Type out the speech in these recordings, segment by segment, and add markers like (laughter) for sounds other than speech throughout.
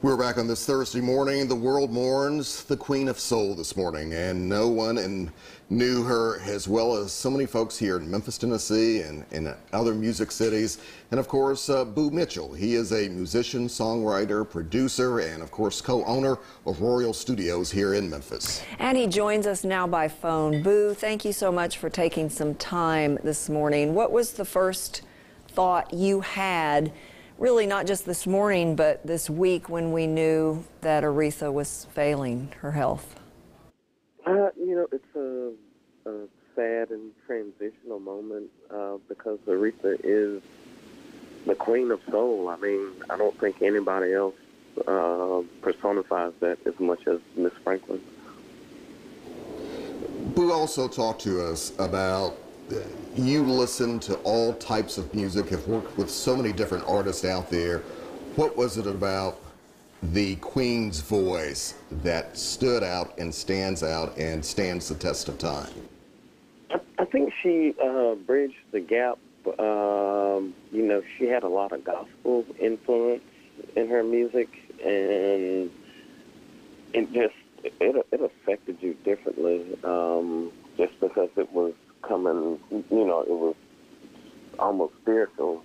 We're back on this Thursday morning. The world mourns the Queen of Soul this morning, and no one in, knew her as well as so many folks here in Memphis, Tennessee, and in other music cities. And of course, uh, Boo Mitchell. He is a musician, songwriter, producer, and of course, co-owner of Royal Studios here in Memphis. And he joins us now by phone. Boo, thank you so much for taking some time this morning. What was the first thought you had? Really not just this morning, but this week when we knew that Aretha was failing her health? Uh, you know, it's a, a, sad and transitional moment uh, because Aretha is the queen of soul. I mean, I don't think anybody else uh, personifies that as much as Miss Franklin. Boo also talked to us about you listen to all types of music, have worked with so many different artists out there. What was it about the Queen's voice that stood out and stands out and stands the test of time? I, I think she uh, bridged the gap. Um, you know, she had a lot of gospel influence in her music, and it just it, it affected you differently um, just because it was coming, you know, it was almost spiritual.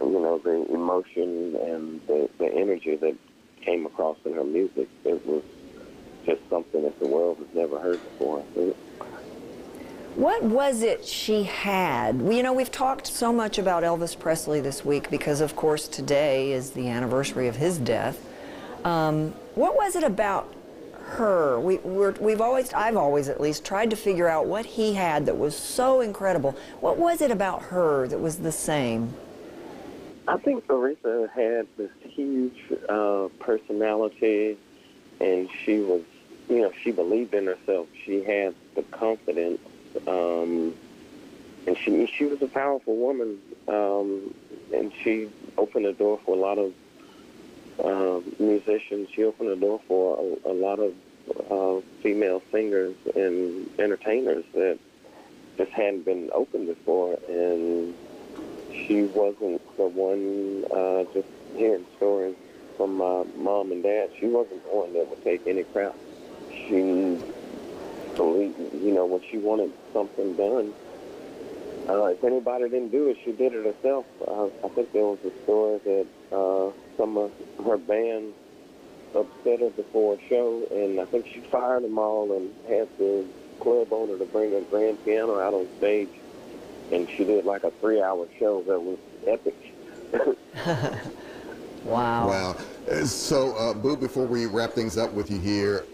You know, the emotion and the, the energy that came across in her music, it was just something that the world has never heard before. What was it she had? You know, we've talked so much about Elvis Presley this week because, of course, today is the anniversary of his death. Um, what was it about her. We, we've always, I've always at least, tried to figure out what he had that was so incredible. What was it about her that was the same? I think Aretha had this huge uh, personality, and she was, you know, she believed in herself. She had the confidence, um, and she she was a powerful woman, um, and she opened the door for a lot of uh, musicians. She opened the door for a, a lot of uh, female singers and entertainers that just hadn't been open before, and she wasn't the one uh, just hearing stories from my mom and dad. She wasn't the one that would take any crap. She believed, you know, when she wanted something done, uh, if anybody didn't do it, she did it herself. Uh, I think there was a story that uh, some of her band upset her before a show, and I think she fired them all and had the club owner to bring a grand piano out on stage, and she did like a three-hour show that was epic. (laughs) wow. Wow. So, uh, Boo, before we wrap things up with you here,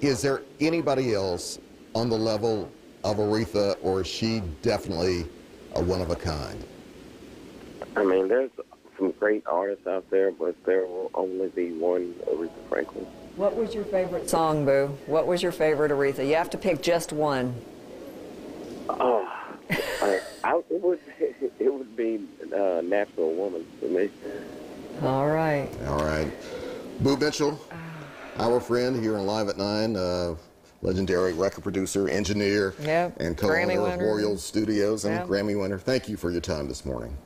is there anybody else on the level of Aretha, or is she definitely a one of a kind? I mean, there's some great artists out there, but there will only be one Aretha Franklin. What was your favorite song, Boo? What was your favorite Aretha? You have to pick just one. Oh, I, I, it would (laughs) it would be uh, "Natural Woman" for me. All right. All right, Boo Mitchell, our friend here in Live at Nine. Uh, legendary record producer, engineer, yep. and co-owner of Royal Studios and yep. Grammy winner. Thank you for your time this morning.